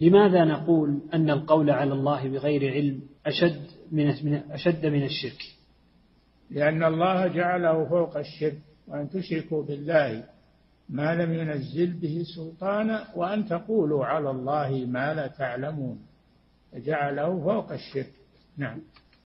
لماذا نقول أن القول على الله بغير علم أشد من أشد من الشرك؟ لأن الله جعله فوق الشرك وأن تشركوا بالله ما لم ينزل به سلطانا وأن تقولوا على الله ما لا تعلمون. فجعله فوق الشرك. نعم.